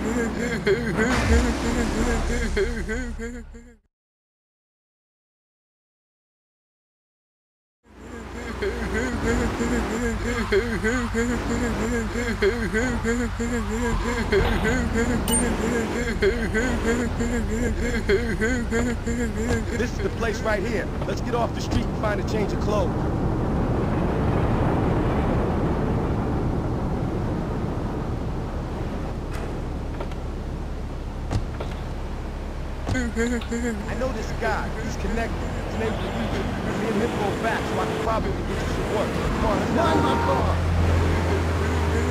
This is the place right here. Let's get off the street and find a change of clothes. I know this guy. He's connected. His name's Luigi. Me and him go back, so I can probably get you some work. Come on, let's go. my car. This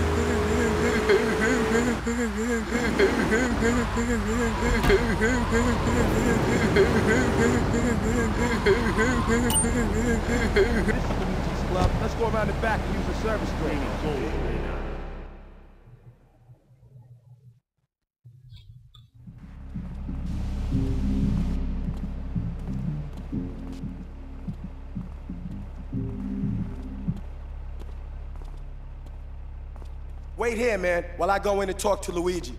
is Luigi's club. Let's go around the back and use the service lane. Wait here, man, while I go in and talk to Luigi.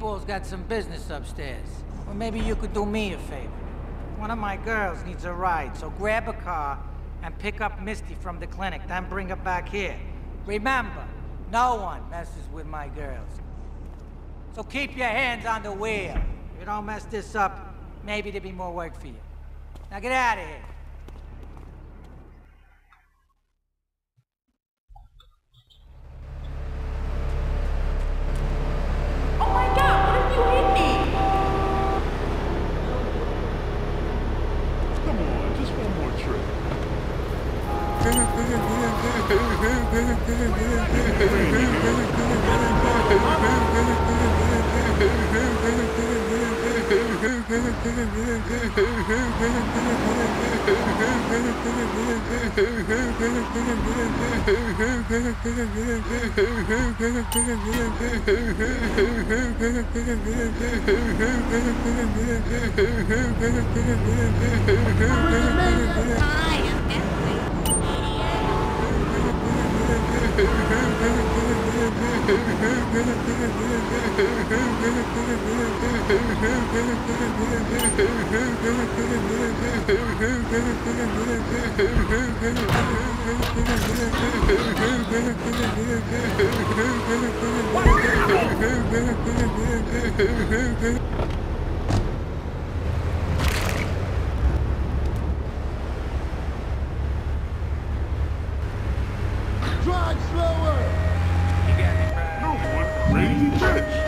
Ball's got some business upstairs. Or maybe you could do me a favor. One of my girls needs a ride, so grab a car and pick up Misty from the clinic, then bring her back here. Remember, no one messes with my girls. So keep your hands on the wheel. If you don't mess this up, maybe there'll be more work for you. Now get out of here. I am Drive slower! No one crazy bitch.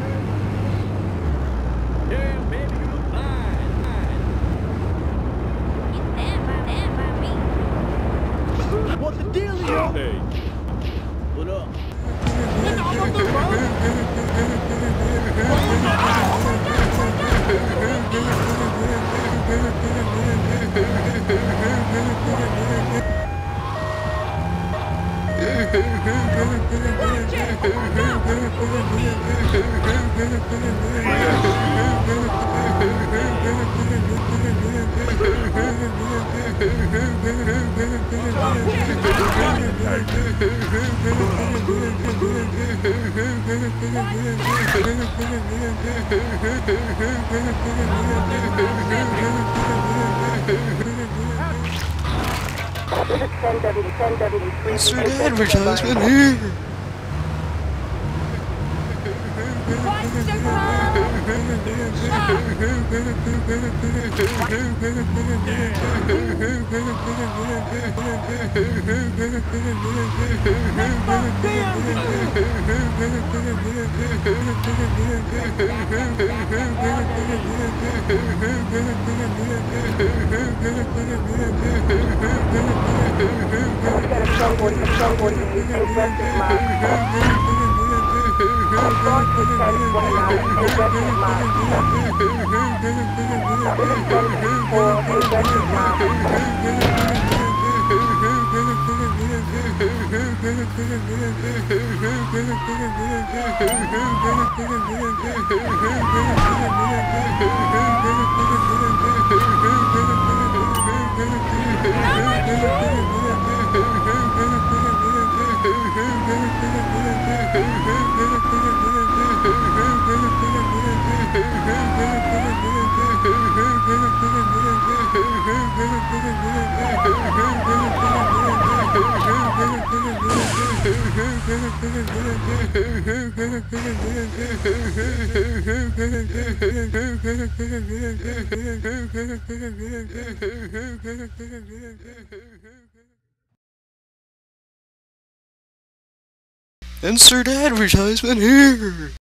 What the deal is? Hey. What up? I'm on the road. Mr. Advertisement here. Someone, someone, someone, someone, someone, someone, someone, someone, someone, someone, someone, someone, someone, someone, someone, someone, Oh, my God. Insert advertisement here!